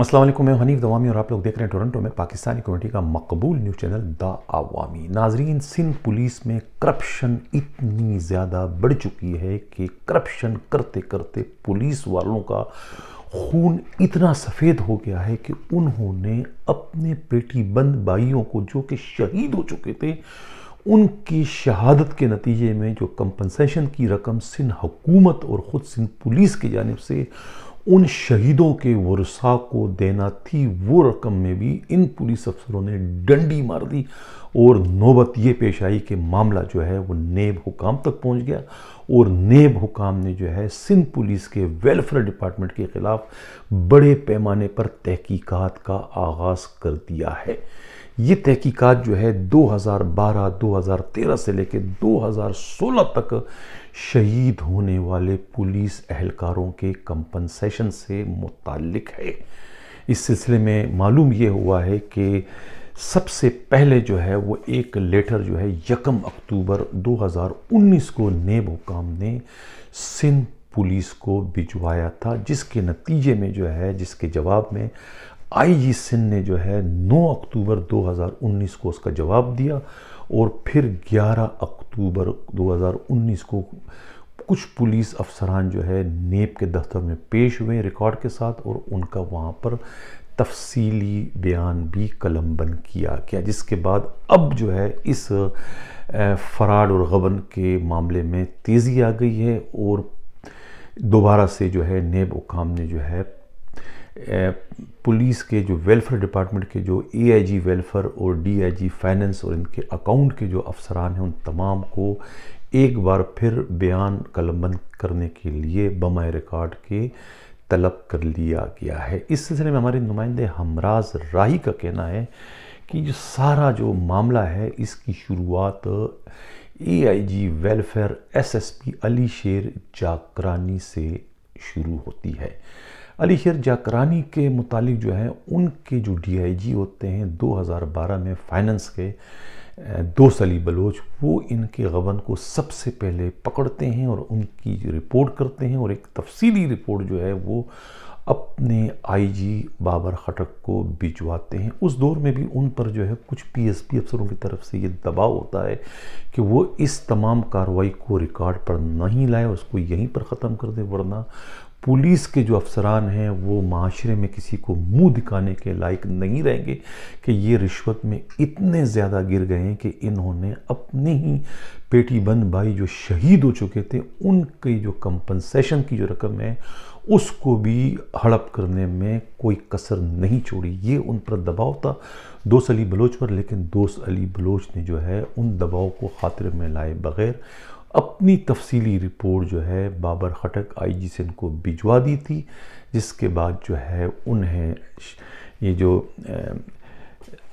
वालेकुम, मैं हनीफ दवामी और आप लोग देख रहे हैं टोरंटो में पाकिस्तानी कम्युनिटी का मकबूल न्यूज़ चैनल द आवामी नाजरीन, सिंध पुलिस में करप्शन इतनी ज़्यादा बढ़ चुकी है कि करप्शन करते करते पुलिस वालों का खून इतना सफ़ेद हो गया है कि उन्होंने अपने पेटी बंद भाइयों को जो कि शहीद हो चुके थे, उनकी शहादत के नतीजे में जो कंपनसेशन की रकम सिंध हुकूमत और ख़ुद सिंध पुलिस की जानब से उन शहीदों के वर्षा को देना थी वो रकम में भी इन पुलिस अफसरों ने डंडी मार दी और नौबत ये पेश आई कि मामला जो है वो नेब हुकाम तक पहुँच गया और नेब हुकाम ने जो है सिंध पुलिस के वेलफेयर डिपार्टमेंट के ख़िलाफ़ बड़े पैमाने पर तहकीकात का आगाज़ कर दिया है। ये तहकीकात जो है 2012-2013 से लेकर 2016 तक शहीद होने वाले पुलिस अहलकारों के कंपनसेशन से मुतक है। इस सिलसिले में मालूम ये हुआ है कि सबसे पहले जो है वो एक लेटर जो है यकम अक्टूबर 2019 को नेब हुकाम ने सिंध पुलिस को भिजवाया था, जिसके नतीजे में जो है, जिसके जवाब में आईजी सिंध ने जो है 9 अक्टूबर 2019 को उसका जवाब दिया और फिर 11 अक्टूबर 2019 को कुछ पुलिस अफसरान जो है नेप के दफ्तर में पेश हुए रिकॉर्ड के साथ और उनका वहाँ पर तफसीली बयान भी कलम बंद किया गया, जिसके बाद अब जो है इस फराड और गबन के मामले में तेज़ी आ गई है और दोबारा से जो है नेब उकाम ने जो है पुलिस के जो वेलफेयर डिपार्टमेंट के जो एआईजी वेलफेयर और डीआईजी फाइनेंस और इनके अकाउंट के जो अफसरान हैं, उन तमाम को एक बार फिर बयान कलमबंद करने के लिए बमा रिकॉर्ड के तलब कर लिया गया है। इस सिलसिले में हमारे नुमाइंदे हमराज राही का कहना है कि जो सारा जो मामला है, इसकी शुरुआत एआईजी वेलफेयर एसएसपी अली शेर जाकरानी से शुरू होती है। अली शेर जाकरानी के मुतालिक जो है, उनके जो डीआईजी होते हैं 2012 में फाइनेंस के दो सली बलोच, वो इनके गबन को सबसे पहले पकड़ते हैं और उनकी रिपोर्ट करते हैं और एक तफसीली रिपोर्ट जो है, वो अपने आईजी बाबर खटक को भिजवाते हैं। उस दौर में भी उन पर जो है, कुछ पीएसपी अफसरों की तरफ़ से ये दबाव होता है कि वो इस तमाम कार्रवाई को रिकॉर्ड पर नहीं लाए, उसको यहीं पर ख़त्म कर दे, वरना पुलिस के जो अफसरान हैं, वो माशरे में किसी को मुँह दिखाने के लायक नहीं रहेंगे कि ये रिश्वत में इतने ज़्यादा गिर गए हैं कि इन्होंने अपने ही पेटी बंद भाई जो शहीद हो चुके थे, उनकी जो कंपनसेशन की जो रकम है, उसको भी हड़प करने में कोई कसर नहीं छोड़ी। ये उन पर दबाव था। दोस्त अली बलोच पर, लेकिन दोस्त अली बलोच ने जो है उन दबाव को खातिर में लाए बग़ैर अपनी तफसीली रिपोर्ट जो है बाबर खटक आईजी से इनको भिजवा दी थी, जिसके बाद जो है उन्हें ये जो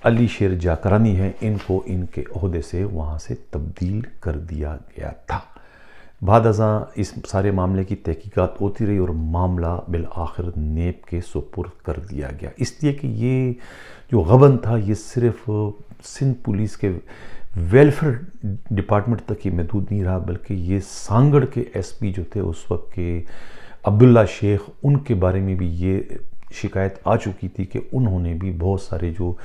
अली शेर जाकरानी हैं, इनको इनके अहदे से वहाँ से तब्दील कर दिया गया था। बाद अजा इस सारे मामले की तहकीकात होती रही और मामला बिल आखिर नेब के सुपुर्द कर दिया गया। इसलिए कि ये जो गबन था, ये सिर्फ़ सिंध पुलिस के वेलफेयर डिपार्टमेंट तक ही महदूद नहीं रहा, बल्कि ये सांगड़ के एसपी जो थे उस वक्त के अब्दुल्ला शेख, उनके बारे में भी ये शिकायत आ चुकी थी कि उन्होंने भी बहुत सारे जो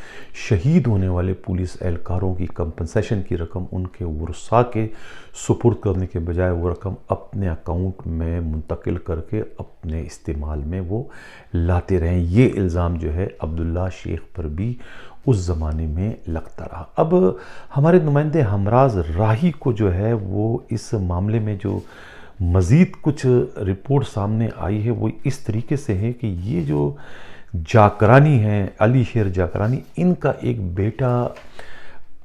शहीद होने वाले पुलिस एहलकारों की कंपनसेशन की रकम उनके वर्षा के सुपुर्द करने के बजाय वो रकम अपने अकाउंट में मुंतकिल करके अपने इस्तेमाल में वो लाते रहें। ये इल्ज़ाम जो है अब्दुल्ला शेख पर भी उस ज़माने में लगता रहा। अब हमारे नुमाइंदे हमराज राही को जो है, वो इस मामले में जो मज़ीद कुछ रिपोर्ट सामने आई है, वो इस तरीके से है कि ये जो जाकरानी है, अली शेर जाकरानी, इनका एक बेटा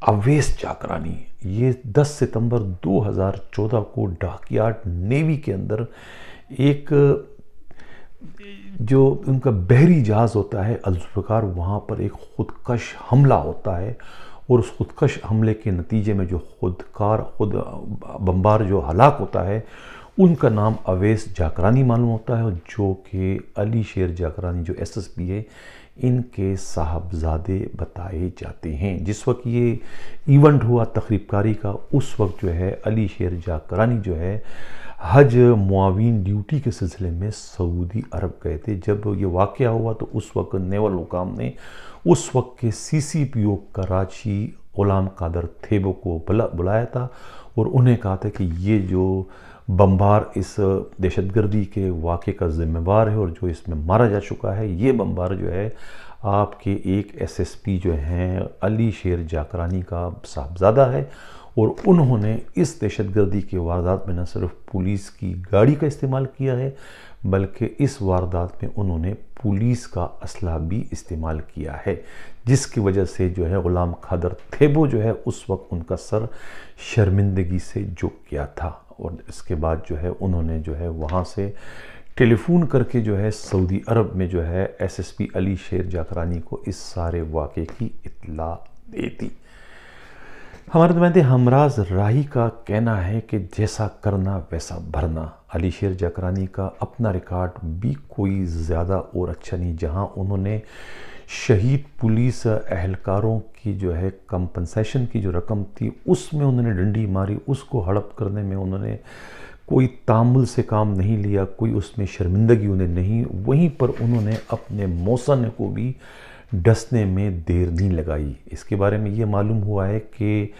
अवेश जाकरानी, ये 10 सितंबर 2014 को डाकयार्ड नेवी के अंदर एक जो उनका बहरी जहाज़ होता है अलप्रकार वहाँ पर एक खुदकश हमला होता है और उस खुदकश हमले के नतीजे में जो खुदकार, खुद बम्बार जो हलाक होता है, उनका नाम अवेश जाकरानी मालूम होता है जो कि अली शेर जाकरानी जो एसएसपी है, इनके साहबजादे बताए जाते हैं। जिस वक्त ये इवेंट हुआ, तकरीबकारी का, उस वक्त जो है, अली शेर जाकरानी जो है हज मुआविन ड्यूटी के सिलसिले में सऊदी अरब गए थे। जब ये वाक़ हुआ तो उस वक्त नेवल हुकाम ने उस वक्त के C C P O Karachi Ghulam Qadir Thebo को बुला, बुलाया था और उन्हें कहा था कि ये जो बम्बार इस दहशतगर्दी के वाक़े का ज़िम्मेवार है और जो इसमें मारा जा चुका है, ये बम्बार जो है, आपके एक एसएसपी जो हैं, अली शेर जाकरानी का साहबजादा है और उन्होंने इस दहशतगर्दी के वारदात में न सिर्फ़ पुलिस की गाड़ी का इस्तेमाल किया है, बल्कि इस वारदात में उन्होंने पुलिस का असला भी इस्तेमाल किया है, जिसकी वजह से जो है ग़ुलाम खादर थेबो जो है उस वक्त उनका सर शर्मिंदगी से झुक गया था। और इसके बाद जो है उन्होंने जो है वहाँ से टेलीफोन करके जो है सऊदी अरब में जो है एसएसपी अली शेर जाकरानी को इस सारे वाक़े की इतला दे दी। हमारे नुमाइंदे हमराज राही का कहना है कि जैसा करना, वैसा भरना। अली शेर जाकरानी का अपना रिकॉर्ड भी कोई ज़्यादा और अच्छा नहीं, जहाँ उन्होंने शहीद पुलिस एहलकारों की जो है कंपनसेशन की जो रकम थी, उसमें उन्होंने डंडी मारी, उसको हड़प करने में उन्होंने कोई तामुल से काम नहीं लिया, कोई उसमें शर्मिंदगी उन्हें नहीं, वहीं पर उन्होंने अपने मौसन को भी डसने में देर नहीं लगाई। इसके बारे में ये मालूम हुआ है कि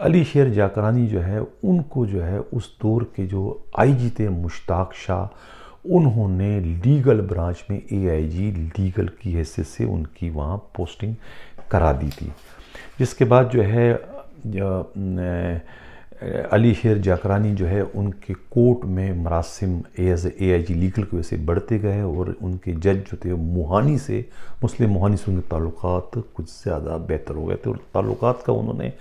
अली शेर जाकरानी जो है, उनको जो है, उस दौर के जो आईजी थे मुश्ताक शाह, उन्होंने लीगल ब्रांच में एआईजी लीगल की हैसियत से उनकी वहाँ पोस्टिंग करा दी थी। जिसके बाद जो है अली शेर जाकरानी जो है, उनके कोर्ट में मरासम as a I ji legal की वजह से बढ़ते गए और उनके जज जो थे मोहानी से, मुस्लिम मोहानी से उनके ताल्लुक कुछ ज़्यादा बेहतर हो गए थे और ताल्लुक का उन्होंने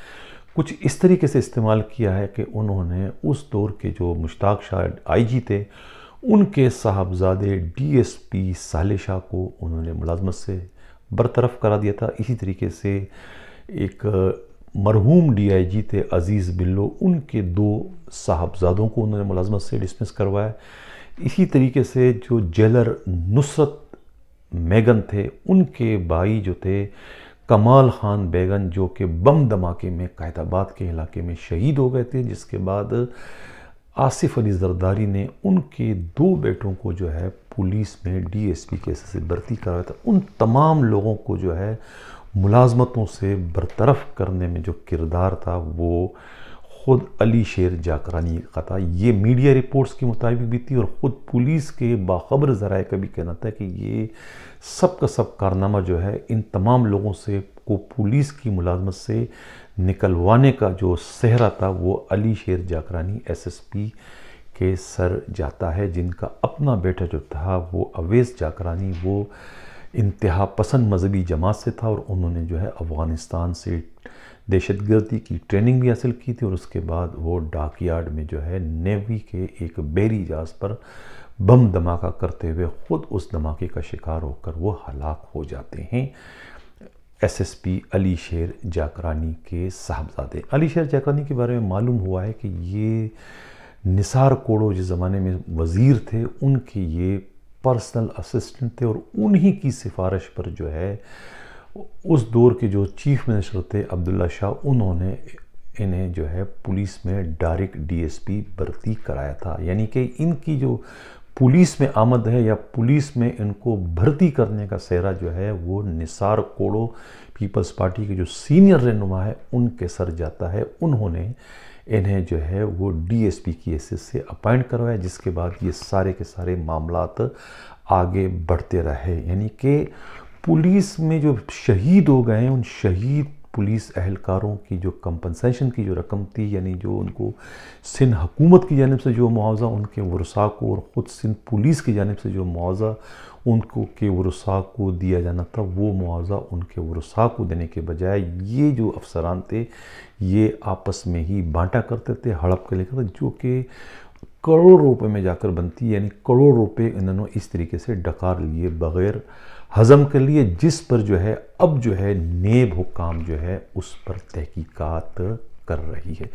कुछ इस तरीके से इस्तेमाल किया है कि उन्होंने उस दौर के जो मुश्ताक शाह आई जी थे, उनके साहबजादे डी एस पी साले शाह को उन्होंने मुलाजमत से बरतरफ करा दिया था। इसी तरीके से एक मरहूम डीआईजी थे अज़ीज़ बिल्लो, उनके दो साहबजादों को उन्होंने मुलाजमत से डिसमिस करवाया। इसी तरीके से जो जेलर नुसरत मैगन थे, उनके भाई जो थे कमाल खान बेगन, जो कि बम धमाके में कायदाबाद के इलाके में शहीद हो गए थे, जिसके बाद आसिफ अली जरदारी ने उनके दो बेटों को जो है पुलिस में डीएसपी के से भर्ती कराया था। उन तमाम लोगों को जो है मुलाजमतों से बरतरफ करने में जो किरदार था, वो ख़ुद अली शेर जाकरानी का था। ये मीडिया रिपोर्ट्स के मुताबिक भी थी और ख़ुद पुलिस के बाखबर ज़राए का भी कहना था कि ये सब का सब कारनामा जो है, इन तमाम लोगों से को पुलिस की मुलाजमत से निकलवाने का जो सहरा था, वो अली शेर जाकरानी, एसएसपी के सर जाता है। जिनका अपना बेटा जो था, वो अवेश जाकरानी, वो इंतहा पसंद मजहबी जमात से था और उन्होंने जो है अफ़गानिस्तान से दहशत गर्दी की ट्रेनिंग भी हासिल की थी और उसके बाद वो डाक यार्ड में जो है नेवी के एक बेरी जहाज़ पर बम धमाका करते हुए ख़ुद उस धमाके का शिकार होकर वो हलाक हो जाते हैं। एसएसपी अली शेर जाकरानी के साहबजादे। अली शेर जाकरानी के बारे में मालूम हुआ है कि ये निसार कोड़ो जिस ज़माने में वज़ीर थे, उनके ये पर्सनल असिस्टेंट थे और उन्हीं की सिफारिश पर जो है, उस दौर के जो चीफ मिनिस्टर थे अब्दुल्ला शाह, उन्होंने इन्हें जो है पुलिस में डायरेक्ट डीएसपी भर्ती कराया था। यानी कि इनकी जो पुलिस में आमद है या पुलिस में इनको भर्ती करने का सेहरा जो है, वो निसार कोड़ो पीपल्स पार्टी के जो सीनियर रहनुमा है, उनके सर जाता है। उन्होंने इन्हें जो है वो डीएसपी की एस से अपॉइंट करवाया जिसके बाद ये सारे के सारे मामला आगे बढ़ते रहे। यानी कि पुलिस में जो शहीद हो गए उन शहीद पुलिस अहलकारों की जो कंपनसेशन की जो रकम थी, यानी जो उनको सिंध हुकूमत की जानब से जो मुआवजा, उनके वर्षा को और ख़ुद सिंध पुलिस की जानब से जो मुआवजा उनको के वर्षा को दिया जाना था, वो मुआवजा उनके वर्षा को देने के बजाय ये जो अफसरान थे, ये आपस में ही बांटा करते थे, हड़प कर लेकर जो कि करोड़ रुपए में जाकर बनती है यानी करोड़ रुपए इन्होंने इस तरीके से डकार लिए बग़ैर हज़म कर लिए, जिस पर जो है, अब जो है नेब हुकाम जो है, उस पर तहकीकात कर रही है।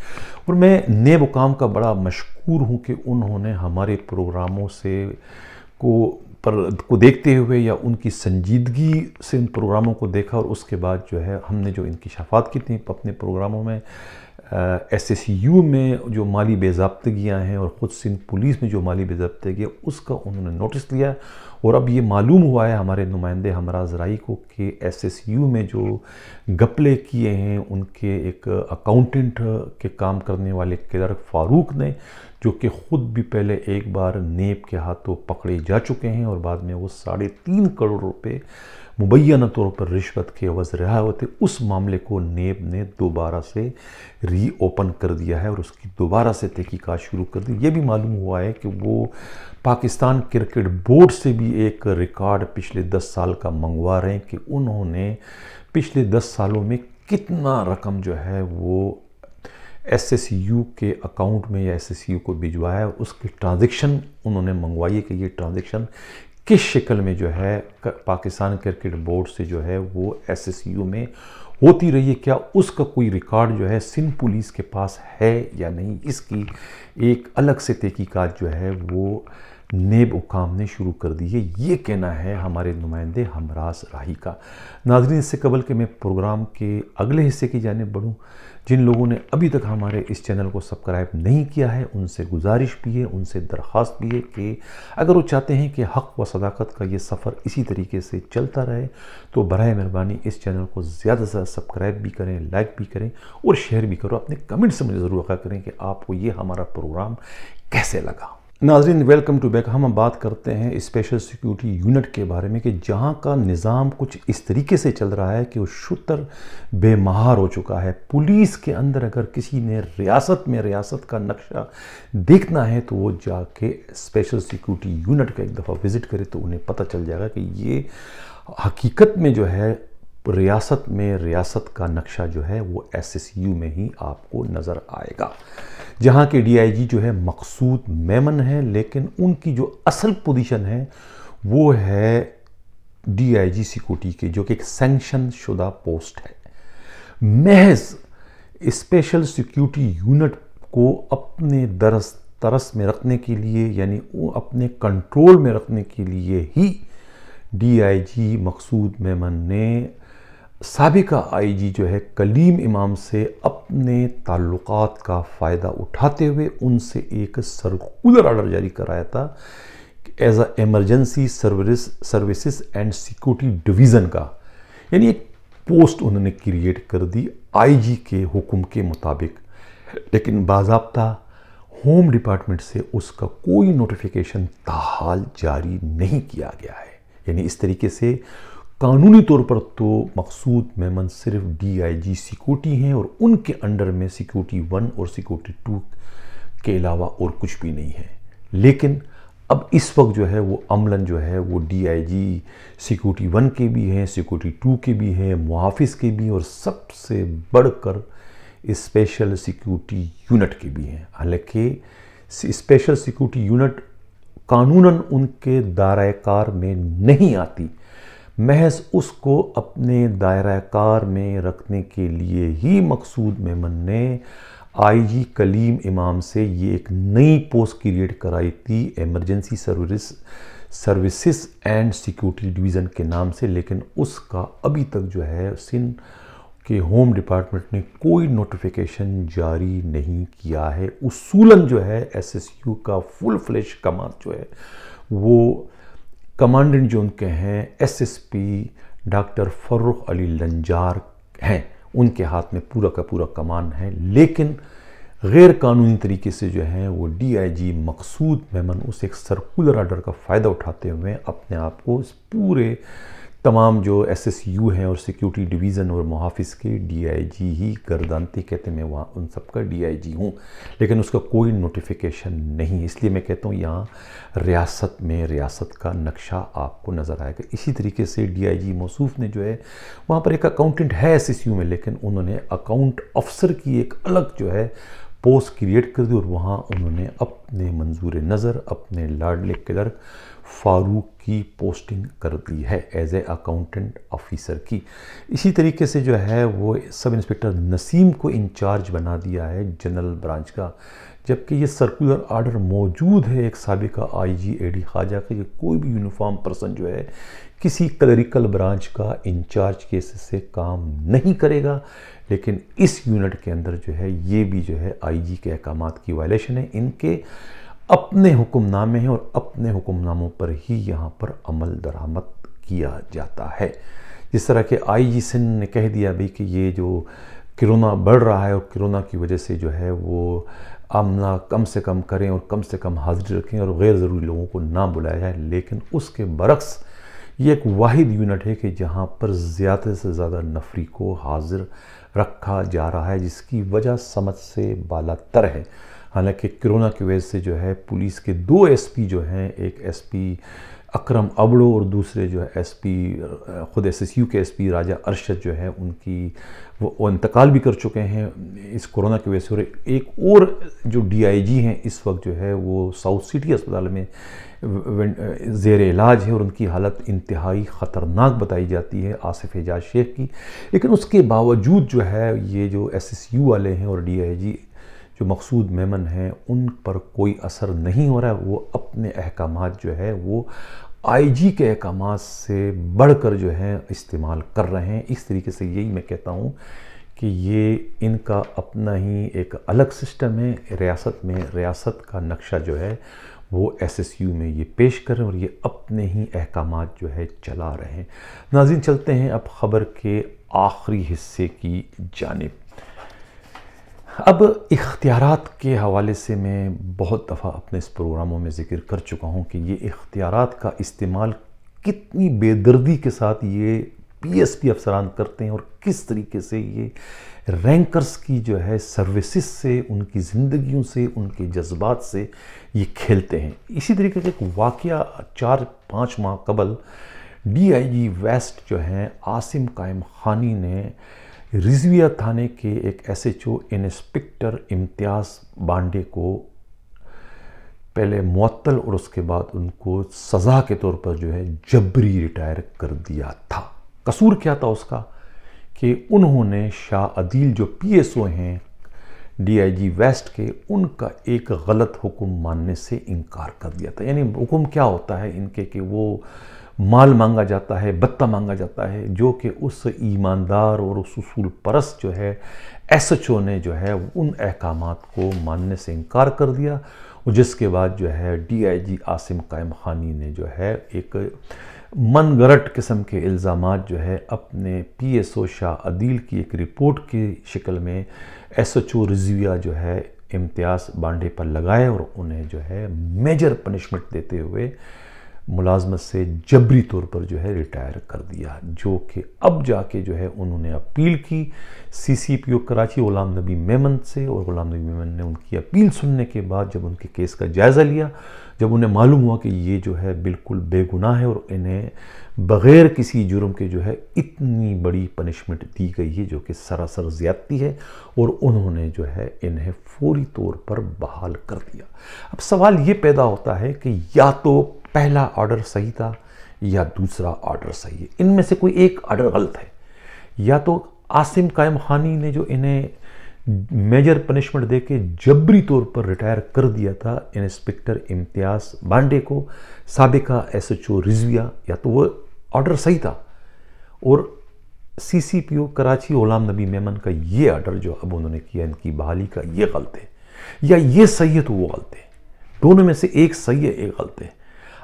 और मैं नेब हुकाम का बड़ा मशहूर हूँ कि उन्होंने हमारे प्रोग्रामों से को पर को देखते हुए या उनकी संजीदगी से इन प्रोग्रामों को देखा और उसके बाद जो है हमने जो इनकी शफात की थी अपने प्रोग्रामों में एस एस यू में जो माली बेजाबतगियाँ हैं और ख़ुद सिंध पुलिस में जो माली बेजाबतगियाँ उसका उन्होंने नोटिस लिया और अब ये मालूम हुआ है हमारे नुमाइंदे हमराज राई को कि एस एस यू में जो गपले किए हैं, उनके एक अकाउंटेंट के काम करने वाले क्लर्क फ़ारूक ने, जो कि ख़ुद भी पहले एक बार नेब के हाथों पकड़े जा चुके हैं और बाद में वो साढ़े तीन करोड़ रुपए मुबैना तौर पर रिश्वत के अवज़ रहा होते उस मामले को नेब ने दोबारा से रीओपन कर दिया है और उसकी दोबारा से तहकीकात शुरू कर दी। ये भी मालूम हुआ है कि वो पाकिस्तान क्रिकेट बोर्ड से भी एक रिकॉर्ड पिछले दस साल का मंगवा रहे हैं कि उन्होंने पिछले दस सालों में कितना रकम जो है वो एस एस यू के अकाउंट में या एस एस यू को भिजवाया है, उसकी ट्रांजेक्शन उन्होंने मंगवाई है कि ये ट्रांजेक्शन किस शक्ल में जो है पाकिस्तान क्रिकेट बोर्ड से जो है, वो एसएसयू में होती रही है? क्या उसका कोई रिकॉर्ड जो है सिंध पुलिस के पास है या नहीं? इसकी एक अलग से तहकीकात जो है, वो नेब उकाम ने शुरू कर दी है। ये कहना है हमारे नुमाइंदे हमराज राही का। नाजरीन, इससे कबल के मैं प्रोग्राम के अगले हिस्से की जानब बढ़ूँ। जिन लोगों ने अभी तक हमारे इस चैनल को सब्सक्राइब नहीं किया है, उनसे गुजारिश भी है, उनसे दरख्वास्त भी है कि अगर वो चाहते हैं कि हक़ व सदाकत का ये सफ़र इसी तरीके से चलता रहे तो बर मेहरबानी इस चैनल को ज़्यादा से ज़्यादा सब्सक्राइब भी करें, लाइक भी करें और शेयर भी करो। अपने कमेंट्स में ज़रूर अदा करें कि आपको ये हमारा प्रोग्राम कैसे लगा। नाजरीन वेलकम टू बैक हम बात करते हैं स्पेशल सिक्योरिटी यूनिट के बारे में कि जहाँ का निज़ाम कुछ इस तरीके से चल रहा है कि वो शुतर बेमहार हो चुका है। पुलिस के अंदर अगर किसी ने रियासत में रियासत का नक्शा देखना है तो वो जाके स्पेशल सिक्योरिटी यूनिट का एक दफ़ा विज़िट करे तो उन्हें पता चल जाएगा कि ये हकीकत में जो है रियासत में रियासत का नक्शा जो है वो एस में ही आपको नज़र आएगा। जहाँ के डीआईजी जो है मकसूद मेमन है, लेकिन उनकी जो असल पोजीशन है वो है डीआईजी सिक्योरिटी के, जो कि एक सेंक्शन शुदा पोस्ट है। महज स्पेशल सिक्योरिटी यूनिट को अपने दरस, तरस में रखने के लिए, यानी अपने कंट्रोल में रखने के लिए ही डीआईजी मकसूद मेमन ने सबका आईजी जो है कलीम इमाम से अपने ताल्लुक़ का फ़ायदा उठाते हुए उनसे एक सर्कुलर आर्डर जारी कराया था as a emergency service services and security division का। यानी एक पोस्ट उन्होंने क्रिएट कर दी आईजी के हुक्म के मुताबिक। लेकिन बाबा होम डिपार्टमेंट से उसका कोई नोटिफिकेशन ताहाल जारी नहीं किया गया है। यानी इस तरीके से कानूनी तौर पर तो मकसूद मेमन सिर्फ़ डीआईजी सिक्योरिटी हैं और उनके अंडर में सिक्योरिटी वन और सिक्योरिटी टू के अलावा और कुछ भी नहीं है। लेकिन अब इस वक्त जो है वो अमलन जो है वो डीआईजी सिक्योरिटी वन के भी हैं सिक्योरिटी टू के भी हैं, मुहाफिज के भी और सबसे बढ़कर स्पेशल सिक्योरिटी यूनिट के भी हैं। हालाँकि स्पेशल सिक्योरिटी यूनिट कानूनन उनके दायरा कार में नहीं आती। महज उसको अपने दायरा कार में रखने के लिए ही मकसूद मेमन ने आईजी कलीम इमाम से ये एक नई पोस्ट क्रिएट कराई थी emergency service services and security division के नाम से, लेकिन उसका अभी तक जो है सिंध के होम डिपार्टमेंट ने कोई नोटिफिकेशन जारी नहीं किया है। उसूलन जो है एसएसयू का फुल फ्लैश कमांड जो है, वो कमांडेंट जो उनके हैं एसएसपी डॉक्टर फर्रुख अली लंजार हैं। उनके हाथ में पूरा का पूरा कमान है, लेकिन गैर कानूनी तरीके से जो है, वो डीआईजी मकसूद मेमन उस एक सर्कुलर आर्डर का फ़ायदा उठाते हुए अपने आप को इस पूरे तमाम जो एस एस यू हैं और सिक्योरिटी डिवीज़न और मुहाफ़ के डी आई जी ही गर्दानती कहते मैं वहाँ उन सब का डी आई जी हूँ, लेकिन उसका कोई नोटिफिकेशन नहीं इसलिए मैं कहता हूँ, यहाँ रियासत में, रियासत का नक्शा आपको नज़र आएगा। इसी तरीके से डी आई जी मौसूफ ने जो है, वहाँ पर एक अकाउंटेंट है एस एस यू में, लेकिन उन्होंने अकाउंट अफसर की एक अलग जो है पोस्ट क्रिएट कर दी और वहाँ उन्होंने अपने मंजूर नज़र, अपने लाडले क्लर्क फारूक की पोस्टिंग कर दी है एज ए अकाउंटेंट ऑफिसर की। इसी तरीके से जो है वो सब इंस्पेक्टर नसीम को इंचार्ज बना दिया है जनरल ब्रांच का। जबकि ये सर्कुलर आर्डर मौजूद है एक सबका आई जी ए डी खाजा का कोई भी यूनिफॉर्म पर्सन जो है किसी क्लरिकल ब्रांच का इंचार्ज केस से काम नहीं करेगा। लेकिन इस यूनिट के अंदर जो है, ये भी जो है आईजी के अहकाम की वायलेशन है। इनके अपने हुक्मनामे हैं और अपने हुक्मनामों पर ही यहाँ पर अमल दरामद किया जाता है। जिस तरह के आई जी सिंह ने कह दिया भी कि ये जो कोरोना बढ़ रहा है और कोरोना की वजह से जो है, वो आमना कम से कम करें और कम से कम हाजिरी रखें और गैर ज़रूरी लोगों को ना बुलाया जाए। लेकिन उसके बरक्स ये एक वाहिद यूनिट है कि जहाँ पर ज़्यादा से ज़्यादा नफरी को हाजिर रखा जा रहा है, जिसकी वजह समझ से बालातर है। हालाँकि कोरोना की वजह से जो है, पुलिस के दो एसपी जो हैं, एक एसपी अकरम अबड़ो और दूसरे जो है एसपी ख़ुद एसएसयू के एसपी राजा अरशद जो है उनकी वो, वो इंतकाल भी कर चुके हैं इस कोरोना की वजह से। और एक और जो डीआईजी हैं इस वक्त जो है वो साउथ सिटी अस्पताल में जेर इलाज है और उनकी हालत इंतहाई ख़तरनाक बताई जाती है आसिफ एजाज शेख की। लेकिन उसके बावजूद जो है ये जो एस एस यू वाले हैं और डी आई जी मकसूद मेमन हैं, उन पर कोई असर नहीं हो रहा है। वो अपने अहकाम जो है, वो आईजी के अहकाम से बढ़कर जो है, इस्तेमाल कर रहे हैं। इस तरीके से यही मैं कहता हूँ कि ये इनका अपना ही एक अलग सिस्टम है। रियासत में, रियासत का नक्शा जो है, वो एसएसयू में ये पेश करें और ये अपने ही अहकाम जो है, चला रहे हैं। नाजिन चलते हैं अब ख़बर के आखिरी हिस्से की जानब। अब इख्तियार के हवाले से मैं बहुत दफ़ा अपने इस प्रोग्रामों में ज़िक्र कर चुका हूँ कि ये इख्तियार का इस्तेमाल कितनी बेदर्दी के साथ ये पीएसपी अफसरान करते हैं और किस तरीके से ये रैंकर्स की जो है सर्विसेज़ से, उनकी ज़िंदगियों से, उनके जज्बात से ये खेलते हैं। इसी तरीके का एक वाक़ चार पाँच माह कबल डी आई जी वेस्ट जो हैं, आसिम कायम खानी ने रिजविया थाने के एक एसएचओ इंस्पेक्टर इम्तियाज़ बांडे को पहले मुअत्तल और उसके बाद उनको सज़ा के तौर पर जो है जबरी रिटायर कर दिया था। कसूर क्या था उसका? कि उन्होंने शाह अदील जो पीएसओ हैं डीआईजी वेस्ट के, उनका एक गलत हुक्म मानने से इनकार कर दिया था। यानी हुक्म क्या होता है इनके कि वो माल मांगा जाता है बत्ता मांगा जाता है, जो कि उस ईमानदार और उस उसूल परस्त जो है एस एच ओ ने जो है उन अहकाम को मानने से इनकार कर दिया। और जिसके बाद जो है डी आई जी आसिम कायम खानी ने जो है एक मन गरट किस्म के इल्ज़ाम जो है अपने P S O Shah Adeel की एक रिपोर्ट की शक्ल में एस एच ओ रिजविया जो है इम्तियाज़ बांडे पर लगाए और उन्हें जो है मेजर पनिशमेंट देते हुए मुलाजमत से जबरी तौर पर जो है रिटायर कर दिया, जो कि अब जाके जो है उन्होंने अपील की। सी C P O Karachi Ghulam Nabi Memon से और गुलाम नबी मेमन ने उनकी अपील सुनने के बाद जब उनके केस का जायज़ा लिया, जब उन्हें मालूम हुआ कि ये जो है बिल्कुल बेगुनाह है और इन्हें बग़ैर किसी जुर्म के जो है इतनी बड़ी पनिशमेंट दी गई है जो कि सरासर ज़्यादती है और उन्होंने जो है इन्हें फौरी तौर पर बहाल कर दिया। अब सवाल ये पैदा होता है कि या तो पहला ऑर्डर सही था या दूसरा ऑर्डर सही है? इनमें से कोई एक ऑर्डर गलत है। या तो आसिम कायम खानी ने जो इन्हें मेजर पनिशमेंट दे के जबरी तौर पर रिटायर कर दिया था इंस्पेक्टर इम्तियाज़ बांडे को, सबका एस एच ओ रिजविया, या तो वो ऑर्डर सही था। और C C P O Karachi Ghulam Nabi Memon का ये ऑर्डर जो अब उन्होंने किया, इनकी बहाली का, ये गलत है। या ये सही है तो वो गलत है। दोनों में से एक सही है, एक गलत है।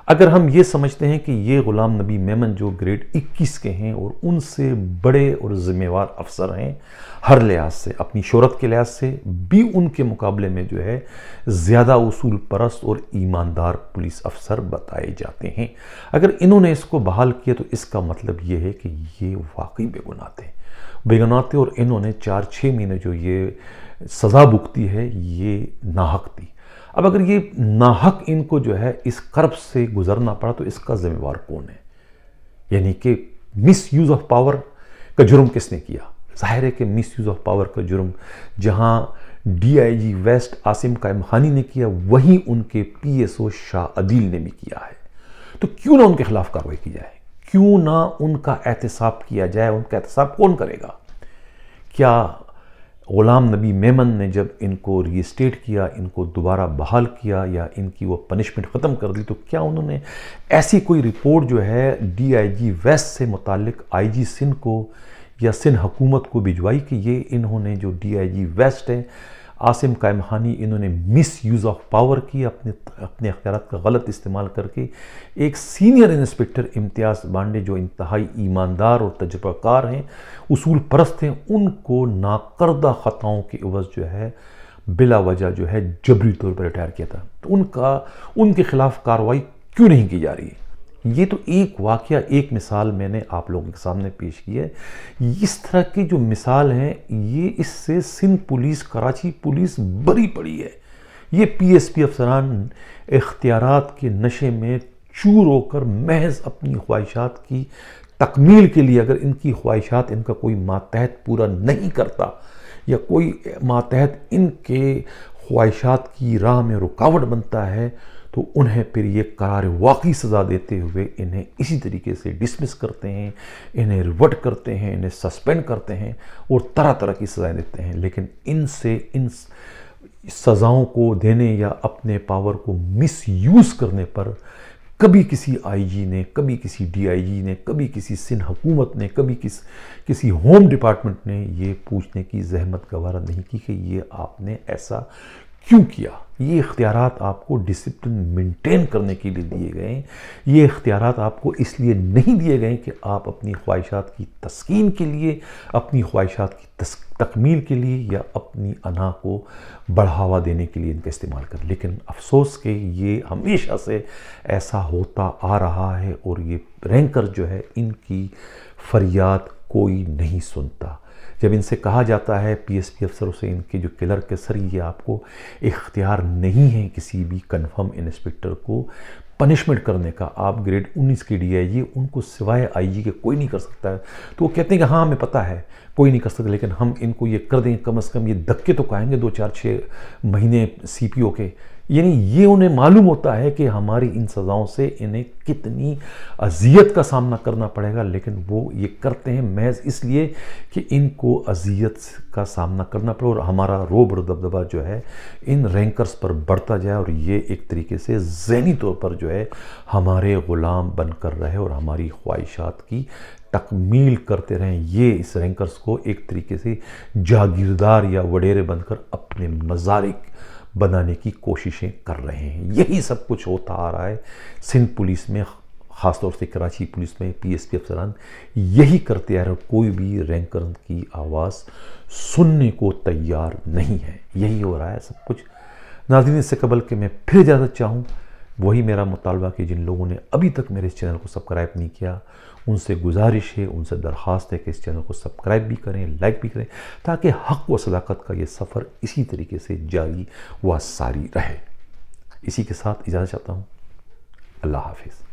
अगर हम ये समझते हैं कि ये ग़ुलाम नबी मेमन जो ग्रेड 21 के हैं और उनसे बड़े और ज़िम्मेवार अफसर हैं, हर लिहाज से, अपनी शहरत के लिहाज से, भी उनके मुकाबले में जो है, ज़्यादा उसूल परस्त और ईमानदार पुलिस अफसर बताए जाते हैं। अगर इन्होंने इसको बहाल किया तो इसका मतलब ये है कि ये वाकई बेगुनाह थे। बेगुनाह थे और इन्होंने चार छः महीने जो ये सज़ा भुगती है, ये नाहक थी। अब अगर ये नाहक इनको जो है इस कर्ब से गुजरना पड़ा तो इसका जिम्मेवार कौन है? यानी कि मिस यूज़ ऑफ़ पावर का जुर्म किसने किया? ज़ाहिर है कि मिस यूज़ ऑफ़ पावर का जुर्म जहाँ डीआईजी वेस्ट आसिम कायम खानी ने किया, वहीं उनके पीएसओ शाह अदील ने भी किया है। तो क्यों ना उनके खिलाफ कार्रवाई की जाए? क्यों ना उनका एहतसाब किया जाए? उनका एहतसाब कौन करेगा? क्या ग़ुलाम नबी मेमन ने जब इनको रीस्टेट किया, इनको दोबारा बहाल किया या इनकी वो पनिशमेंट ख़त्म कर दी तो क्या उन्होंने ऐसी कोई रिपोर्ट जो है डीआईजी वेस्ट से मुतक आईजी सिंध को या सिंध हुकूमत को भिजवाई कि ये इन्होंने जो डीआईजी वेस्ट है आसिम कायमहानी इन्होंने मिस यूज़ ऑफ़ पावर की अपने अपने अख्तियार का गलत इस्तेमाल करके एक सीनियर इंस्पेक्टर इम्तियाज़ बांडे, जो इंतहाई ईमानदार और तजर्बाकार हैं उसूल परस्त हैं, उनको नाकर्दा ख़ताओं के अवज़ जो है, बिला वजह जो है, जबरी तौर पर रिटायर किया था। तो उनका, उनके ख़िलाफ़ कार्रवाई क्यों नहीं की जा रही? है ये तो एक वाक़ एक मिसाल मैंने आप लोगों के सामने पेश की है। इस तरह की जो मिसाल हैं, ये इससे सिंध पुलिस, कराची पुलिस बरी पड़ी है। ये पीएसपी अफसरान इख्तियारात के नशे में चूर होकर महज अपनी ख्वाहिशात की तकमील के लिए, अगर इनकी ख्वाहिशात इनका कोई मातहत पूरा नहीं करता, या कोई मातहत इनके ख्वाहिशात की राह में रुकावट बनता है तो उन्हें फिर ये करार वाकई सज़ा देते हुए इन्हें इसी तरीके से डिसमिस करते हैं, इन्हें रिवर्ट करते हैं, इन्हें सस्पेंड करते हैं और तरह तरह की सज़ाएँ देते हैं। लेकिन इनसे, इन सज़ाओं को देने या अपने पावर को मिस करने पर कभी किसी आईजी ने, कभी किसी डीआईजी ने, कभी किसी सिंध हुकूमत ने, कभी किस, किसी होम डिपार्टमेंट ने ये पूछने की जहमत गवारा नहीं की कि ये आपने ऐसा क्यों किया? ये इख्तियार आपको डिसिप्लिन मेंटेन करने के लिए दिए गए ये इख्तियार आपको इसलिए नहीं दिए गए कि आप अपनी ख्वाहिशात की तस्कीन के लिए, अपनी ख्वाहिशात की तकमील के लिए या अपनी अना को बढ़ावा देने के लिए इनका इस्तेमाल करें। लेकिन अफसोस के ये हमेशा से ऐसा होता आ रहा है और ये रैंकर जो है इनकी फरियाद कोई नहीं सुनता। जब इनसे कहा जाता है पीएसपी अफसरों से इनके जो किलर के सर, ये आपको इख्तियार नहीं है किसी भी कन्फर्म इंस्पेक्टर को पनिशमेंट करने का। आप ग्रेड 19 के डी उनको सिवाय आईजी के कोई नहीं कर सकता है। तो वो कहते हैं कि हाँ हमें पता है, कोई नहीं कर सकता, लेकिन हम इनको ये कर देंगे कम अज़ कम ये धक्के तो खाएँगे दो, चार छः महीने सीपीओ के। यानी ये उन्हें मालूम होता है कि हमारी इन सज़ाओं से इन्हें कितनी अजियत का सामना करना पड़ेगा, लेकिन वो ये करते हैं महज इसलिए कि इनको अजियत का सामना करना पड़े और हमारा रोब और दबदबा जो है, इन रैंकर्स पर बढ़ता जाए और ये एक तरीके से जहनी तौर पर जो है, हमारे ग़ुलाम बनकर रहे और हमारी ख्वाहिशात की तकमील करते रहें। ये इस रैंकर्स को एक तरीके से जागीरदार या वडेरे बनकर अपने मजारिक बनाने की कोशिशें कर रहे हैं। यही सब कुछ होता आ रहा है। सिंध पुलिस में, ख़ासतौर से कराची पुलिस में पीएसपी अफसरान यही करते आ रहे कोई भी रैंकर की आवाज़ सुनने को तैयार नहीं है। यही हो रहा है सब कुछ। नाजरीन से कबल के मैं फिर इजाज़त चाहूँ। वही मेरा मुतालबा कि जिन लोगों ने अभी तक मेरे इस चैनल को सब्सक्राइब नहीं किया उनसे गुजारिश है उनसे दरख्वास्त है कि इस चैनल को सब्सक्राइब भी करें, लाइक भी करें, ताकि हक व सदाकत का ये सफ़र इसी तरीके से जारी व सारी रहे। इसी के साथ इजाज़त चाहता हूँ। अल्लाह हाफिज़।